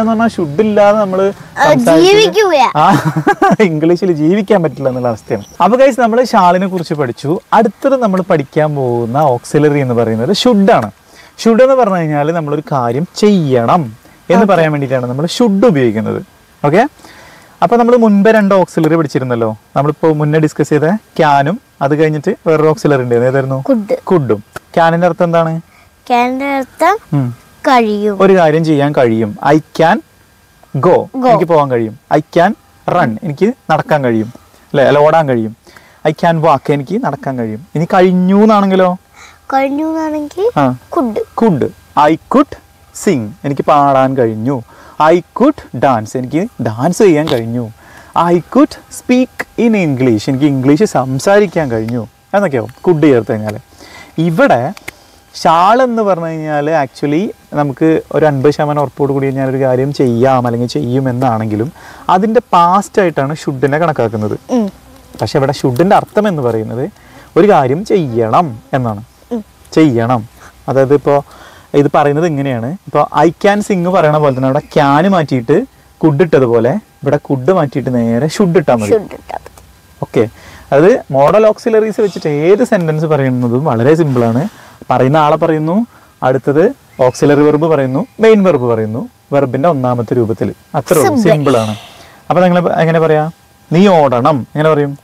എന്ന് പറഞ്ഞാൽ നമ്മൾ ഇംഗ്ലീഷിൽ ജീവിക്കാൻ പറ്റില്ല എന്നുള്ള അവസ്ഥയാണ്. അപ്പൊ കൈസ് നമ്മൾ ഷാളിനെ കുറിച്ച് പഠിച്ചു. അടുത്തത് നമ്മൾ പഠിക്കാൻ പോകുന്ന ഓക്സിലറി എന്ന് പറയുന്നത് ഷുഡാണ് ഷുഡ് എന്ന് പറഞ്ഞു കഴിഞ്ഞാൽ നമ്മളൊരു കാര്യം ചെയ്യണം എന്ന് പറയാൻ വേണ്ടിയിട്ടാണ് നമ്മൾ ഷുഡ് ഉപയോഗിക്കുന്നത്. ഓക്കെ അപ്പൊ നമ്മൾ മുൻപ് രണ്ട് ഓക്സിലറി പഠിച്ചിരുന്നല്ലോ. നമ്മളിപ്പോ മുന്നേ ഡിസ്കസ് ചെയ്ത ക്യാനും അത് കഴിഞ്ഞിട്ട് വേറൊരു ഓക്സിലറി ഉണ്ട്. ഏതായിരുന്നു? കുഡ് ക്യാനിന്റെ അർത്ഥം എന്താണ്? അർത്ഥം. കഴിയും. ഒരു കാര്യം ചെയ്യാൻ കഴിയും. ഐ ക്യാൻ ഗോ എനിക്ക് പോകാൻ കഴിയും. ഐ ക്യാൻ റൺ എനിക്ക് നടക്കാൻ കഴിയും. അല്ലെ? അല്ല ഓടാൻ കഴിയും. ഐ ക്യാൻ വാക്ക് എനിക്ക് നടക്കാൻ കഴിയും. ഇനി കഴിഞ്ഞു എന്നാണെങ്കിലോ? കഴിഞ്ഞു കുഡ് ഐ കുഡ് സിംഗ് എനിക്ക് പാടാൻ കഴിഞ്ഞു. ഐ കുഡ് ഡാൻസ് എനിക്ക് ഡാൻസ് ചെയ്യാൻ കഴിഞ്ഞു. I could speak in English English English സംസാരിക്കാൻ കഴിഞ്ഞു. എന്നൊക്കെയാവും. കുഡ് ചേർത്ത് കഴിഞ്ഞാൽ ഇവിടെ ഷാൾ എന്ന് പറഞ്ഞു കഴിഞ്ഞാൽ ആക്ച്വലി നമുക്ക് ഒരു അൻപത് ശതമാനം ഉറപ്പോട് കൂടി ഒരു കാര്യം ചെയ്യാം അല്ലെങ്കിൽ ചെയ്യും എന്നാണെങ്കിലും അതിന്റെ പാസ്റ്റ് ആയിട്ടാണ് ഷുഡിനെ കണക്കാക്കുന്നത്. പക്ഷെ ഇവിടെ ഷുഡിന്റെ അർത്ഥം എന്ന് പറയുന്നത് ഒരു കാര്യം ചെയ്യണം എന്നാണ്. ചെയ്യണം. അതായത് ഇപ്പോൾ ഇത് പറയുന്നത് ഇങ്ങനെയാണ്. ഇപ്പോൾ ഐ ക്യാൻ സിങ് പറയണ പോലെ തന്നെ അവിടെ ക്യാന് മാറ്റിയിട്ട് കുഡ് ഇട്ടതുപോലെ ഇവിടെ കുഡ് മാറ്റിയിട്ട് നേരെ ഷുഡ് ഇട്ടാൽ മതി. ഓക്കെ അത് മോഡൽ ഓക്സിലറീസ് വെച്ചിട്ട് ഏത് സെന്റൻസ് പറയുന്നതും വളരെ സിമ്പിളാണ് പറയുന്ന ആളെ പറയുന്നു അടുത്തത് ഓക്സിലറി വെർബ് പറയുന്നു മെയിൻ വെർബ് പറയുന്നു വെർബിന്റെ ഒന്നാമത്തെ രൂപത്തിൽ. അത്ര സിമ്പിൾ ആണ്. അപ്പൊ നിങ്ങൾ എങ്ങനെ പറയാ? നീ ഓടണം. എങ്ങനെ പറയും?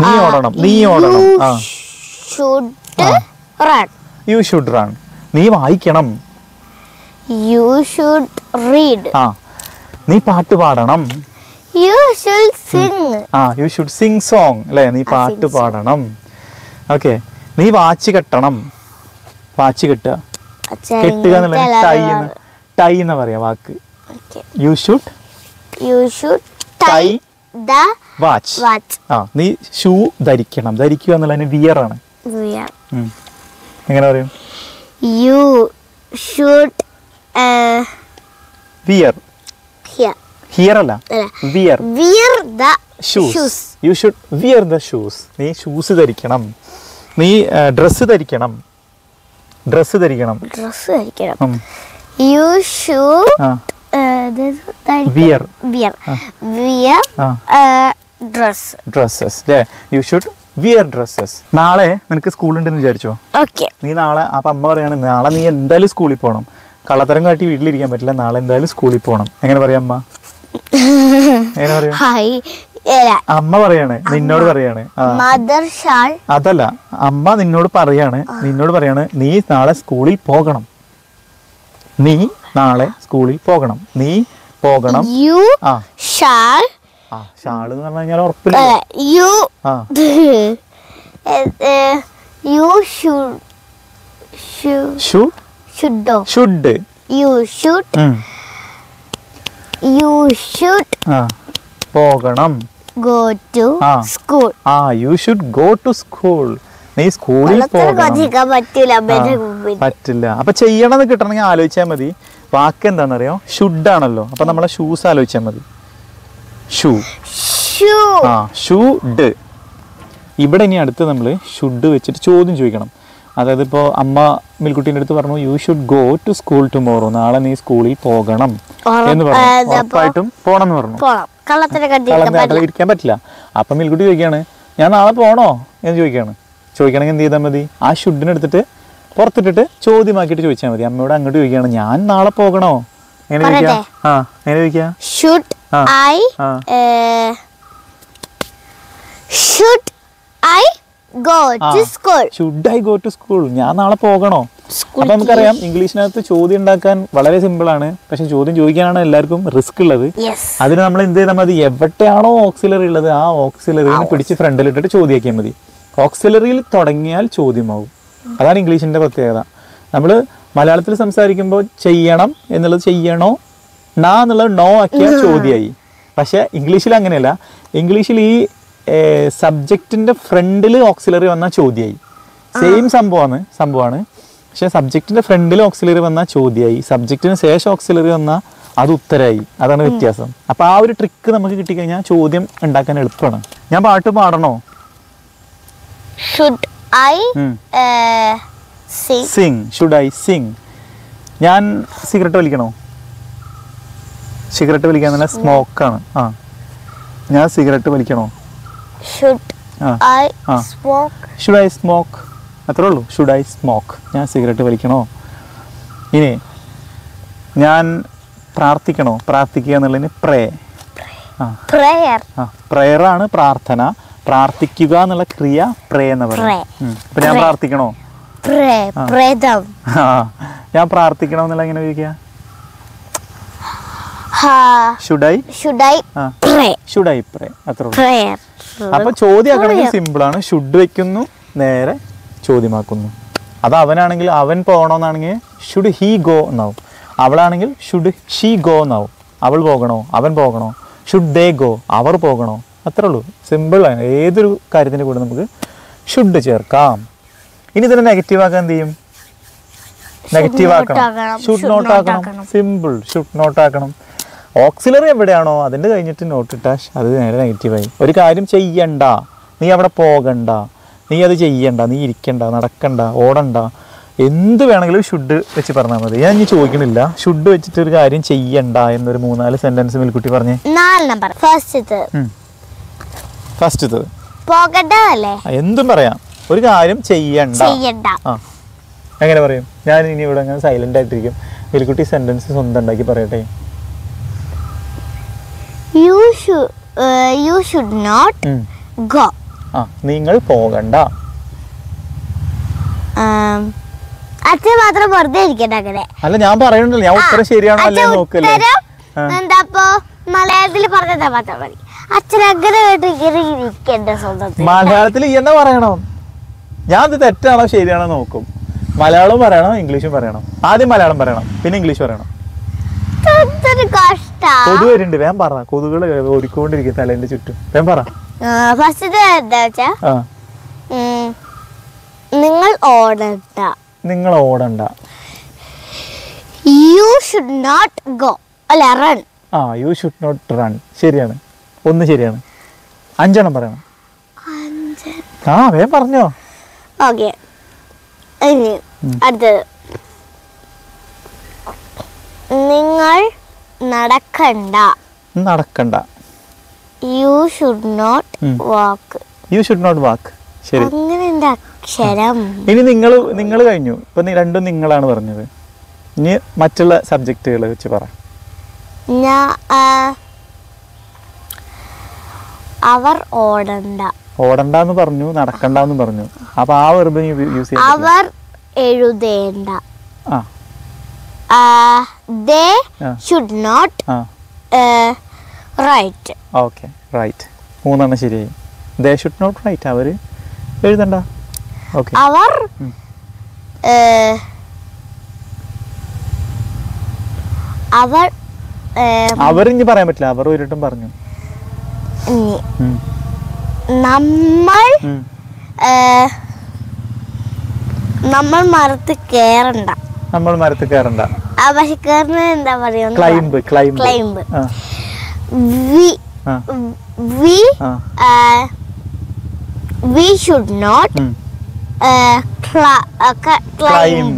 നീ ഓടണം. നീ ഓടണം. ആ. യു ഷുഡ് റൺ നീ വായിക്കണം. യു ഷുഡ് റീഡ് ആ. നീ പാട്ട് പാടണം. യു ഷുഡ് സിംഗ് ആ യു ഷുഡ് സിംഗ് സോങ് അല്ലേ? നീ പാട്ട് പാടണം. ഓക്കെ നീ വാച്ച് കെട്ടണം. വാച്ച് കെട്ടുക. കെട്ടുക ടൈ എന്ന്. ടൈ എന്ന് പറയാ വാക്ക്. You should you should tie the watch watch ആ നീ ഷൂ ധരിക്കണം. ധരിക്കുക എന്നുള്ളതിന് വിയർ ആണ്. എങ്ങനെ പറയും? യു ഷുഡ് വിയർ ഹിയർ അല്ല. Wear wear the shoes you should wear the shoes നീ ഷൂസ് ധരിക്കണം. നീ ഡ്രസ്സ് ധരിക്കണം. ഡ്രസ്സ് ധരിക്കണം. ഡ്രസ് ധരിക്കണം. You shoe wear wear wear dress dresses അല്ലേ യു ഷുഡ് വിയർ ഡ്രസ്സസ് നാളെ നിനക്ക് സ്കൂളുണ്ടെന്ന് വിചാരിച്ചോ? ഓക്കെ. നീ നാളെ അപ്പം അമ്മ പറയാണ് നാളെ നീ എന്തായാലും സ്കൂളിൽ പോകണം കള്ളത്തരം കാട്ടി വീട്ടിലിരിക്കാൻ പറ്റില്ല. നാളെ എന്തായാലും സ്കൂളിൽ പോകണം എങ്ങനെ പറയാം അമ്മ? എങ്ങനെ പറയാം? ഹായ് അമ്മ പറയാണ് നിന്നോട് പറയാണ്. മദർ ഷാൾ അതല്ല അമ്മ നിന്നോട് പറയാണ് നിന്നോട് പറയാണ് നീ നാളെ സ്കൂളിൽ പോകണം. നീ നാളെ സ്കൂളിൽ പോകണം. നീ പോകണം. യു ഷാൾ ആ ഷാൾ എന്ന് പറഞ്ഞു കഴിഞ്ഞാൽ ഉറപ്പില്ല. You you should ഷുഡോ should you should you should പോകണം. Go to. സ്കൂൾ ആ you should go to school നീ സ്കൂളിൽ പറ്റില്ല. അപ്പൊ ചെയ്യണമെന്ന് കിട്ടണമെങ്കിൽ ആലോചിച്ചാൽ മതി. വാക്ക് എന്താണെന്നറിയോ? ഷുഡ് ആണല്ലോ. അപ്പൊ നമ്മളെ ഷൂസ് ആലോചിച്ചാൽ മതി. ഷൂ ഷൂ ആ ഷുഡ് ഇവിടെ ഇനി അടുത്ത് നമ്മൾ ഷുഡ് വെച്ചിട്ട് ചോദ്യം ചോദിക്കണം. അതായത് ഇപ്പോൾ അമ്മ മിൽക്കുട്ടീന്റെ അടുത്ത് പറഞ്ഞു you should go to school tomorrow നാളെ നീ സ്കൂളിൽ പോകണം. എന്ന് പറഞ്ഞു. ഉറപ്പായിട്ടും പോകണം എന്ന് പറഞ്ഞു. പോണം കള്ളത്തിന് കണ്ടിരിക്കാൻ കള്ളത്തിനകത്ത് പറ്റില്ല. ഇരിക്കാൻ പറ്റില്ല. അപ്പം മിൽക്കുട്ടി ചോദിക്കുകയാണ് ഞാൻ നാളെ പോകണോ എന്ന് ചോദിക്കുകയാണ്. ചോദിക്കണമെങ്കിൽ എന്ത് ചെയ്താൽ മതി? ആ ഷുഡിനെ എടുത്തിട്ട് പുറത്തിട്ടിട്ട് ചോദ്യമാക്കിയിട്ട് ചോദിച്ചാൽ മതി. അമ്മയോട് അങ്ങോട്ട് ചോദിക്കുകയാണ് ഞാൻ നാളെ പോകണോ? എങ്ങനെ ചോദിക്കാം? ആ എങ്ങനെ ചോദിക്കാം? Should I should I go to school should I go to school ഞാൻ നാളെ പോകണോ? അപ്പൊ നമുക്കറിയാം ഇംഗ്ലീഷിനകത്ത് ചോദ്യം ഉണ്ടാക്കാൻ വളരെ സിമ്പിൾ ആണ് പക്ഷെ ചോദ്യം ചോദിക്കാനാണ് എല്ലാവർക്കും റിസ്ക് ഉള്ളത്. അതിന് നമ്മൾ എന്ത് ചെയ്താൽ മതി? എവിടെയാണോ ഓക്സിലറി ഉള്ളത് ആ ഓക്സിലറിനെ പിടിച്ച് ഫ്രണ്ടിലിട്ടിട്ട് ചോദ്യമാക്കിയാൽ മതി. ഓക്സിലറിയിൽ തുടങ്ങിയാൽ ചോദ്യമാവും അതാണ് ഇംഗ്ലീഷിന്റെ പ്രത്യേകത. നമ്മൾ മലയാളത്തിൽ സംസാരിക്കുമ്പോൾ ചെയ്യണം എന്നുള്ളത് ചെയ്യണോ? നാ എന്നുള്ളത് നോ ആക്കിയാൽ ചോദ്യമായി. പക്ഷെ ഇംഗ്ലീഷിൽ അങ്ങനെയല്ല. ഇംഗ്ലീഷിൽ ഈ സബ്ജക്റ്റിന്റെ ഫ്രണ്ടിൽ ഓക്സിലറി വന്നാൽ ചോദ്യമായി. സെയിം സംഭവമാണ് സംഭവമാണ് പക്ഷെ സബ്ജക്റ്റിന്റെ ഫ്രണ്ടിൽ ഓക്സിലറി വന്നാൽ ചോദ്യമായി സബ്ജക്റ്റിന് ശേഷം ഓക്സിലറി വന്നാൽ അത് ഉത്തരായി. അതാണ് വ്യത്യാസം. അപ്പൊ ആ ഒരു ട്രിക്ക് നമുക്ക് കിട്ടിക്കഴിഞ്ഞാൽ ചോദ്യം ഉണ്ടാക്കാൻ എളുപ്പമാണ്. ഞാൻ പാട്ട് പാടണോ? ഷുഡ് ഐ സി സിങ് ഷുഡ് ഐ സിങ് ഞാൻ സിഗരറ്റ് വലിക്കണോ? സിഗരറ്റ് വലിക്കാൻ തന്നെ സ്മോക്ക് സ്മോക്കാണ് ആ. ഞാൻ സിഗരറ്റ് വലിക്കണോ? ഷുഡ് ആ. ഐ ആ. സ്മോക്ക് ഷുഡ് ഐ സ്മോക്ക് അത്രേ ഉള്ളൂ. ഷുഡ് ഐ സ്മോക്ക് ഞാൻ സിഗരറ്റ് വലിക്കണോ? ഇനി ഞാൻ പ്രാർത്ഥിക്കണോ? പ്രാർത്ഥിക്കുക എന്നുള്ളതിന് പ്രേ പ്രേയർ ആ. പ്രേയറാണ് പ്രാർത്ഥന. പ്രാർത്ഥിക്കുക എന്നുള്ള ക്രിയ പ്രേ എന്ന് പറയുന്നത്. പറയും. അപ്പൊ ഞാൻ പ്രാർത്ഥിക്കണോ? ഞാൻ പ്രാർത്ഥിക്കണോ എന്നുള്ള എങ്ങനെ പ്രേയർ അപ്പൊ ചോദ്യം സിമ്പിൾ ആണ്. ഷുഡ് വെക്കുന്നു. നേരെ ചോദ്യമാക്കുന്നു. അത് അവനാണെങ്കിൽ അവൻ പോകണമെന്നാണെങ്കിൽ ഷുഡ് ഹീ ഗോ എന്നാവും അവളാണെങ്കിൽ ഷുഡ് ഷീ ഗോ എന്നാവും അവൾ പോകണോ? അവൻ പോകണോ? ഷുഡ് ദേ ഗോ അവർ പോകണോ? അത്രേ ഉള്ളൂ. സിമ്പിൾ ആണ്. ഏതൊരു കാര്യത്തിന്റെ കൂടെ നമുക്ക് ഷുഡ് ചേർക്കാം. ഇനി ഇതിനെ നെഗറ്റീവ് ആക്കാൻ എന്ത് ചെയ്യും? നെഗറ്റീവ് ആക്കണം. ഷുഡ് നോട്ട് ആക്കണം. ആക്കണം. സിമ്പിൾ ഷുഡ് നോട്ട് ആക്കണം. ഓക്സിലറി എവിടെയാണോ? അതിന്റെ കഴിഞ്ഞിട്ട് നോട്ട് ഇട്ടാൽ അത് നേരെ നെഗറ്റീവായി ഒരു കാര്യം ചെയ്യണ്ട. നീ അവിടെ പോകണ്ട. നീ അത് ചെയ്യണ്ട നീ ഇരിക്കണ്ട നടക്കണ്ട ഓടണ്ട. എന്ത് വേണമെങ്കിലും ഷുഡ് വെച്ച് പറഞ്ഞാൽ മതി. ഞാൻ ഇനി ചോദിക്കണില്ല. ഷുഡ് വെച്ചിട്ട് ഒരു കാര്യം ചെയ്യണ്ട എന്നൊരു മൂന്നാൽ സെന്റൻസ് മിൽക്കുട്ടി പറഞ്ഞു. നാല് നമ്പർ ഫസ്റ്റ് പോകണ്ടല്ലേ എന്തും പറയാം. ഒരു കാര്യം ചെയ്യണ്ട. ചെയ്യണ്ട. ആ. എങ്ങനെ പറയും? ഞാൻ ഇനി ഇവിടെ അങ്ങനെ സൈലന്റ് ആയിട്ടിരിക്കും. മിൽക്കുട്ടി സെന്റൻസ് സ്വന്തം ഉണ്ടാക്കി പറയട്ടെ. യു ഷുഡ് നോട്ട് ഗോ ആ നിങ്ങൾ പോകണ്ട. അച്ഛൻ മാത്രം വെറുതെ ഇരിക്കണ്ട അങ്ങനെ. അല്ല ഞാൻ പറയണ്ടല്ലോ ഞാൻ ഉത്തരം ശരിയാണോ അല്ലേ നോക്കല്ലേ? എന്താപ്പോ? മലയാളത്തിൽ പറഞ്ഞതാ മാത്രം മതി. അച്ഛൻ അങ്ങനെ ഇരിക്കണ്ട സ്വന്തം. മലയാളത്തിൽ എന്നാ പറയണം? ഞാൻ ഇത് തെറ്റാണോ ശരിയാണോ നോക്കും. മലയാളവും പറയണം ഇംഗ്ലീഷും പറയണം. ആദ്യം മലയാളം പറയണം പിന്നെ ഇംഗ്ലീഷ് പറയണം. കൊതു വരുന്നുണ്ട് വേം പറ. കൊതുകൾ ഒരുക്കൊണ്ടിരിക്കും തലേന്റെ ചുറ്റും. വേം പറ. ഫസ്റ്റ് എന്താ വെച്ചാ? നിങ്ങൾ ഓടണ്ട. നിങ്ങൾ ഓടണ്ട. യു ഷുഡ് നോട്ട് ഗോ അല്ല റൺ ആ യു ഷുഡ് നോട്ട് റൺ ശരിയാണ്. ഒന്ന് ശരിയാണ്. അഞ്ചെണ്ണം പറയണം. ആ വേഗം പറഞ്ഞോ. ഓക്കെ ഇനി അടുത്തത്. നിങ്ങൾ നടക്കണ്ട. നടക്കണ്ട. You should not. Walk you should not walk ശരി. അങ്ങനെ അക്ഷരം. ഇനി നിങ്ങൾ നിങ്ങൾ കഴിഞ്ഞു. ഇപ്പൊ രണ്ടും നിങ്ങളാണ് പറഞ്ഞത്. ഇനി മറ്റുള്ള സബ്ജക്റ്റുകൾ വെച്ച് പറ. അവർ ഓടണ്ട. ഓടണ്ടെന്ന് പറഞ്ഞു നടക്കണ്ടെന്ന് പറഞ്ഞു. അപ്പൊ ആ വെറുതെ യൂസ് ചെയ്യാം അവർ എഴുതേണ്ട. ആ. They. Should not write okay right മൂന്നെണ്ണം ശരിയായി. ദേ ഷുഡ് നോട്ട് റൈറ്റ് അവർ എഴുതണ്ട. ഓക്കെ അവർ അവർ അവർ ഇനി പറയാൻ പറ്റില്ല. അവർ ഒരിട്ടും പറഞ്ഞു. നമ്മൾ. നമ്മൾ മരത്ത് കേറണ്ട നമ്മൾ മരത്തിൽ കേറണ്ട പക്ഷെ കേറുന്നത് എന്താ പറയുക? ക്ലൈംബ് ക്ലൈംബ് ക്ലൈംബ് ആ. we we should not we should not ഉം. climb, climb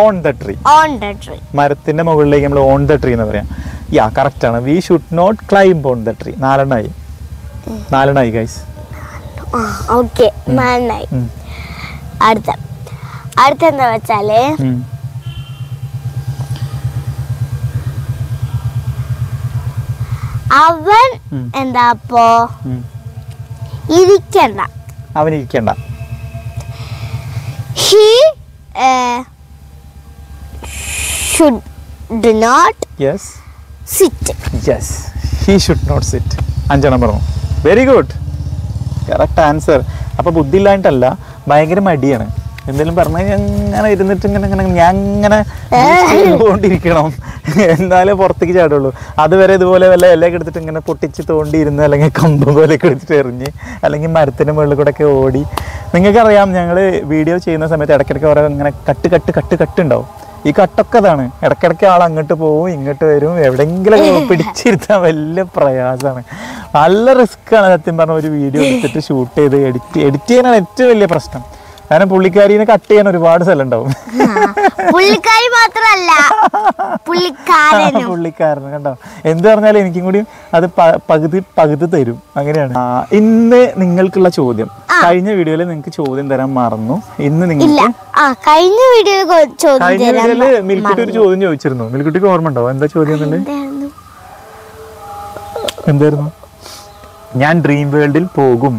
on the tree. on the tree. മരത്തിന്റെ മുകളിലേക്ക് നമ്മൾ ഓൺ ദ ട്രീ എന്ന് പറയാം. യാ കറക്റ്റ് ആണ്. We should not climb on the tree നാലെണ്ണായി. നാലെണ്ണായി ഗൈസ് ഓക്കെ നാലെണ്ണായി. അടുത്ത അടുത്ത. എന്താ വെച്ചാൽ അവൻ എന്താപ്പോ? എന്താ അപ്പോ ഇരിക്കണ്ട. അവൻ ഇരിക്കണ്ട. He should not yes sit yes he should not sit അഞ്ചെണ്ണം പറഞ്ഞു. വെരി ഗുഡ് കറക്റ്റ് ആൻസർ അപ്പൊ ബുദ്ധി ഇല്ലായിട്ടല്ല ഭയങ്കര മടിയാണ്. എന്തെങ്കിലും പറഞ്ഞു അങ്ങനെ ഇരുന്നിട്ട് ഇങ്ങനെ ഇങ്ങനെ ഞാൻ ഇങ്ങനെ തോണ്ടിരിക്കണം എന്നാലേ പുറത്തേക്ക് ചാടുള്ളൂ. അതുവരെ ഇതുപോലെ വല്ല എല്ലാം എടുത്തിട്ട് ഇങ്ങനെ പൊട്ടിച്ച് തോണ്ടിയിരുന്ന് അല്ലെങ്കിൽ കമ്പ് പോലെ എടുത്തിട്ട് എറിഞ്ഞ് അല്ലെങ്കിൽ മരത്തിന് മുകളിൽ കൂടെ ഒക്കെ ഓടി. നിങ്ങൾക്കറിയാം ഞങ്ങൾ വീഡിയോ ചെയ്യുന്ന സമയത്ത് ഇടയ്ക്കിടയ്ക്ക് ഓരോ ഇങ്ങനെ കട്ട് കട്ട് കട്ട് കട്ട് ഉണ്ടാവും. ഈ കട്ടൊക്കെ അതാണ്. ഇടയ്ക്കിടയ്ക്ക് ആൾ അങ്ങോട്ട് പോവും ഇങ്ങോട്ട് വരും. എവിടെയെങ്കിലും പിടിച്ചിരുത്താൻ വലിയ പ്രയാസമാണ്. നല്ല റിസ്ക് ആണ് സത്യം പറഞ്ഞ ഒരു വീഡിയോ എടുത്തിട്ട് ഷൂട്ട് ചെയ്ത് എഡിറ്റ് എഡിറ്റ് ചെയ്യാനാണ് ഏറ്റവും വലിയ പ്രശ്നം. കാരണം പുള്ളിക്കാരിനെ കട്ട് ചെയ്യാൻ ഒരുപാട് സ്ഥലം ഉണ്ടാവും പുള്ളിക്കാരി മാത്രമല്ല. പുള്ളിക്കാരനും. പുള്ളിക്കാരന് കണ്ടോ? എന്ത് പറഞ്ഞാലും എനിക്കും കൂടി അത് പകുതി പകുതി തരും. അങ്ങനെയാണ്. ഇന്ന് നിങ്ങൾക്കുള്ള ചോദ്യം. കഴിഞ്ഞ വീഡിയോയിൽ നിങ്ങൾക്ക് ചോദ്യം തരാൻ മറന്നു. ഇന്ന് നിങ്ങൾ നിങ്ങൾക്ക് കഴിഞ്ഞ വീഡിയോയിൽ മിൽക്കുട്ടി ഒരു ചോദ്യം ചോദിച്ചിരുന്നു. മിൽക്കുട്ടിക്ക് ഓർമ്മ ഉണ്ടോ എന്താ ചോദ്യം എന്തായിരുന്നു? ഞാൻ ഡ്രീം വേൾഡിൽ പോകും.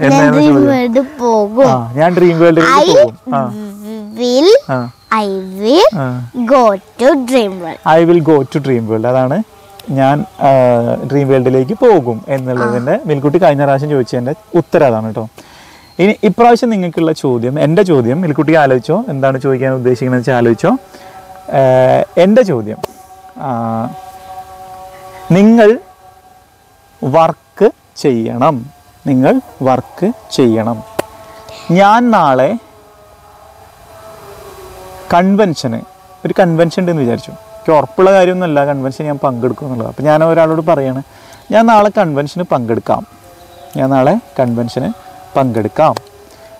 ഞാൻ ഡ്രീം വേൾഡിൽ പോകും. ഞാൻ ഡ്രീം പോകും. Will I will go to dream world I will go to dream world അതാണ് ഞാൻ ഡ്രീം വേൾഡിലേക്ക് പോകും എന്നുള്ളതിന്റെ മിൽക്കുട്ടി കഴിഞ്ഞ പ്രാവശ്യം ചോദിച്ചതിന്റെ ഉത്തരം അതാണ് കേട്ടോ. ഇനി ഇപ്രാവശ്യം നിങ്ങൾക്കുള്ള ചോദ്യം എന്റെ ചോദ്യം മിൽക്കുട്ടി ആലോചിച്ചോ? എന്താണ് ചോദിക്കാൻ ഉദ്ദേശിക്കുന്നത് വെച്ചാൽ ആലോചിച്ചോ. എന്റെ ചോദ്യം നിങ്ങൾ വർക്ക് ചെയ്യണം. നിങ്ങൾ വർക്ക് ചെയ്യണം. ഞാൻ നാളെ കൺവെൻഷന് ഒരു കൺവെൻഷൻ ഉണ്ടെന്ന് വിചാരിച്ചു. എനിക്ക് ഉറപ്പുള്ള കാര്യമൊന്നുമല്ല കൺവെൻഷൻ ഞാൻ പങ്കെടുക്കും എന്നുള്ളത്. അപ്പോൾ ഞാൻ ഒരാളോട് പറയാണ് ഞാൻ നാളെ കൺവെൻഷന് പങ്കെടുക്കാം. ഞാൻ നാളെ കൺവെൻഷന് പങ്കെടുക്കാം.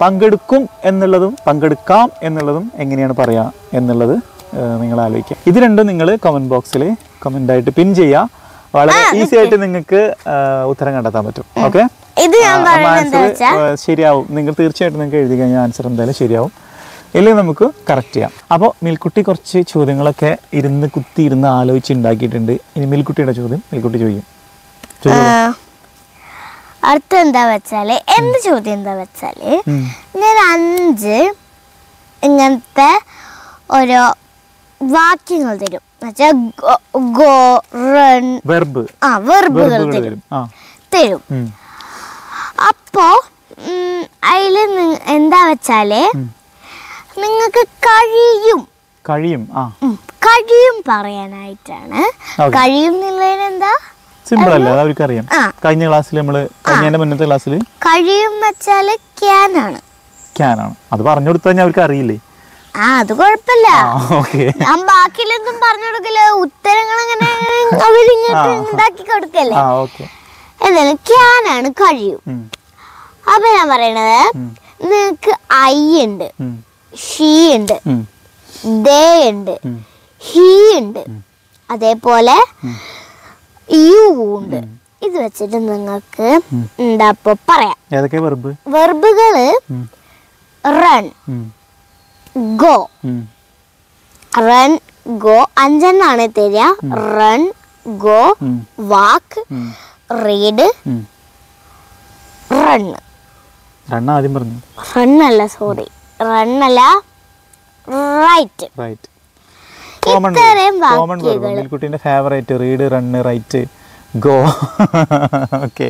പങ്കെടുക്കും എന്നുള്ളതും പങ്കെടുക്കാം എന്നുള്ളതും എങ്ങനെയാണ് പറയുക എന്നുള്ളത് നിങ്ങൾ ആലോചിക്കുക. ഇത് രണ്ടും നിങ്ങൾ കമന്റ് ബോക്സിൽ കമന്റായിട്ട് പിൻ ചെയ്യുക. വളരെ ഈസി ആയിട്ട് നിങ്ങൾക്ക് ഉത്തരം കണ്ടെത്താൻ പറ്റും. ഓക്കെ ഇത് ഞാൻ ശരിയാവും. നിങ്ങൾ തീർച്ചയായിട്ടും നിങ്ങൾക്ക് എഴുതി കഴിഞ്ഞാൽ ആൻസർ എന്തായാലും ശരിയാവും. ഇല്ലെങ്കിൽ നമുക്ക് കറക്റ്റ് ചെയ്യാം. അപ്പോൾ മിൽക്കുട്ടി കുറച്ച് ചോദ്യങ്ങളൊക്കെ ഇരുന്ന് കുത്തി ഇരുന്ന് ആലോചിച്ച് ഉണ്ടാക്കിയിട്ടുണ്ട്. ഇനി മിൽക്കുട്ടിയുടെ ചോദ്യം മിൽക്കുട്ടി ചോദിക്കും. അടുത്ത എന്താ വെച്ചാൽ എന്റെ ചോദ്യം എന്താ വെച്ചാൽ ഞാൻ അഞ്ച് ഇങ്ങനത്തെ ഓരോ വാക്യങ്ങൾ തരും. വെർബ്. ആ വെർബുകൾ തരും. അപ്പോ അതിൽ എന്താ വെച്ചാൽ നിങ്ങൾക്ക് കഴിയും. കഴിയും ആ. കഴിയും പറയാനായിട്ടാണ്. കഴിയും എന്നുള്ളതിന് എന്താ? സിമ്പിൾ അല്ലേ അത് അവർക്കറിയാം കഴിഞ്ഞ ക്ലാസ്സിൽ നമ്മൾ കഴിഞ്ഞതിന്റെ മുന്നത്തെ ക്ലാസ്സിൽ കഴിയും വെച്ചാൽ ക്യാൻ ആണ് ക്യാനാണ്. അത് പറഞ്ഞു കൊടുത്തു കഴിഞ്ഞാൽ അവർക്ക് അറിയില്ലേ? ആ അത് കുഴപ്പമില്ല ഞാൻ ബാക്കിയിലൊന്നും പറഞ്ഞു കൊടുക്കില്ല. ഉത്തരങ്ങൾ അങ്ങനെ അവരിങ്ങോട്ട്. ഉണ്ടാക്കി കൊടുക്കല്ലേ? ആ ക്യാനാണ് കഴിയും. അപ്പൊ ഞാൻ പറയണത് നിങ്ങക്ക് ഐ ഉണ്ട്. ഷീ ഉണ്ട്. ദേ ഉണ്ട്. ഹീ ഉണ്ട്. അതേപോലെ യു ഉണ്ട്. ഇത് വെച്ചിട്ട് നിങ്ങൾക്ക് എന്താ പറയാം. വെർബ് വെർബുകൾ റൺ ഗോ. Run go. അഞ്ചെണ്ണാണ് തരിക. Run go. Walk. Read. Run. രണ്ണ ആദ്യം പറഞ്ഞു. റൺ അല്ല സോറി. റൺ അല്ല write. Write. Common favourite. Read run write go. Okay.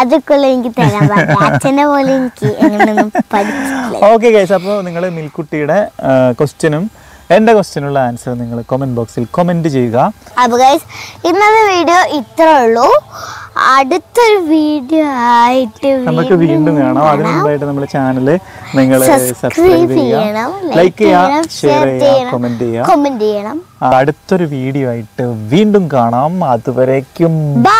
അതൊക്കെയുള്ള എനിക്ക് തരാൻ അച്ഛനെ പോലെ എനിക്ക് ഓക്കെ ഗൈസ് അപ്പോൾ നിങ്ങൾ മിൽക്കുട്ടിയുടെ ക്വസ്റ്റ്യനും എന്റെ ക്വസ്റ്റ്യനുള്ള ആൻസർ നിങ്ങൾ കമന്റ് ബോക്സിൽ കമന്റ് ചെയ്യുക. അപ്പൊ ഗൈസ് ഇന്നത്തെ വീഡിയോ ഇത്രേ ഉള്ളൂ. അടുത്തൊരു വീഡിയോ ആയിട്ട് നമുക്ക് വീണ്ടും കാണാം. അതിന് മുമ്പായിട്ട് നമ്മുടെ ചാനൽ നിങ്ങൾ സബ്സ്ക്രൈബ് സബ്സ്ക്രൈബ് ചെയ്യണം ലൈക്ക് ചെയ്യുക ഷെയർ ചെയ്യുക കമന്റ് ചെയ്യുക. കമന്റ് ചെയ്യണം. അടുത്തൊരു വീഡിയോ ആയിട്ട് വീണ്ടും കാണാം. അതുവരേക്കും ബൈ